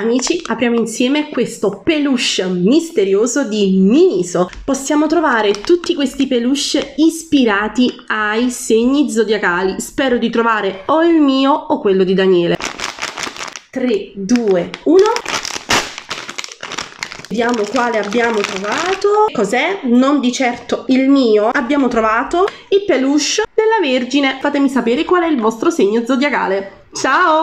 Amici, apriamo insieme questo peluche misterioso di Miniso. Possiamo trovare tutti questi peluche ispirati ai segni zodiacali. Spero di trovare o il mio o quello di Daniele. 3, 2, 1. Vediamo quale abbiamo trovato. Cos'è? Non di certo il mio. Abbiamo trovato il peluche della Vergine. Fatemi sapere qual è il vostro segno zodiacale. Ciao!